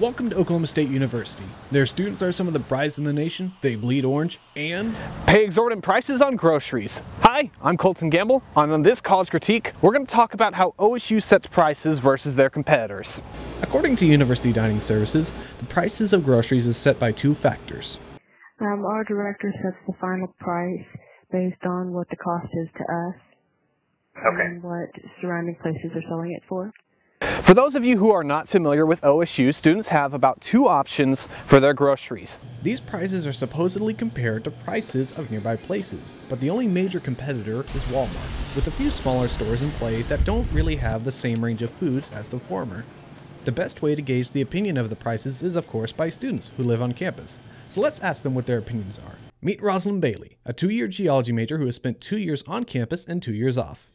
Welcome to Oklahoma State University. Their students are some of the brightest in the nation, they bleed orange, and pay exorbitant prices on groceries. Hi, I'm Coleton Gambill. and On this college critique, we're going to talk about how OSU sets prices versus their competitors. According to University Dining Services, the prices of groceries is set by two factors. Um, our director sets the final price based on what the cost is to us okay. and what surrounding places are selling it for. For those of you who are not familiar with OSU, students have about two options for their groceries. These prices are supposedly compared to prices of nearby places, but the only major competitor is Walmart, with a few smaller stores in play that don't really have the same range of foods as the former. The best way to gauge the opinion of the prices is of course by students who live on campus, so let's ask them what their opinions are. Meet Rosalind Bailey, a two-year geology major who has spent two years on campus and two years off.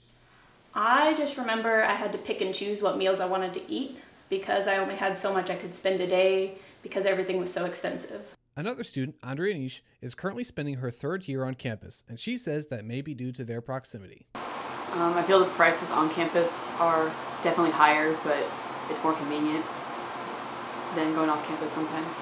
I just remember I had to pick and choose what meals I wanted to eat because I only had so much I could spend a day because everything was so expensive. Another student, Andrea Nish, is currently spending her third year on campus, and she says that may be due to their proximity. Um, I feel the prices on campus are definitely higher, but it's more convenient than going off campus sometimes.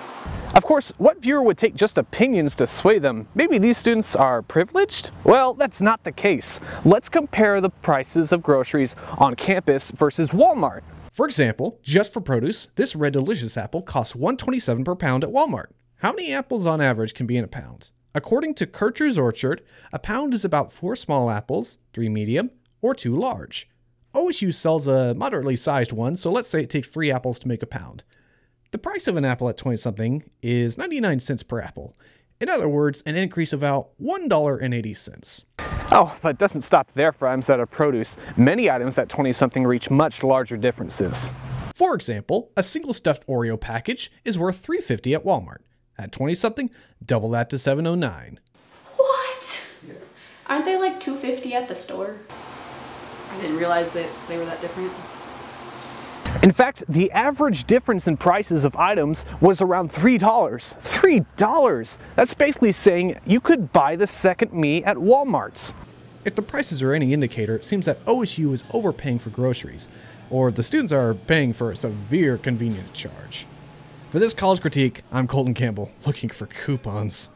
Of course, what viewer would take just opinions to sway them? Maybe these students are privileged? Well, that's not the case. Let's compare the prices of groceries on campus versus Walmart. For example, just for produce, this red delicious apple costs 127 per pound at Walmart. How many apples on average can be in a pound? According to Kircher's Orchard, a pound is about 4 small apples, 3 medium, or 2 large. OSU sells a moderately sized one, so let's say it takes 3 apples to make a pound. The price of an apple at 20 something is 99 cents per apple. In other words, an increase of about $1.80. Oh, but it doesn't stop there for items that are produce. Many items at 20 something reach much larger differences. For example, a single stuffed Oreo package is worth $3.50 at Walmart. At 20 something, double that to $7.09. What? Yeah. Aren't they like $2.50 at the store? I didn't realize that they were that different. In fact, the average difference in prices of items was around $3. $3! That's basically saying you could buy the second me at Walmart's. If the prices are any indicator, it seems that OSU is overpaying for groceries, or the students are paying for a severe convenience charge. For this college critique, I'm Coleton Gambill, looking for coupons.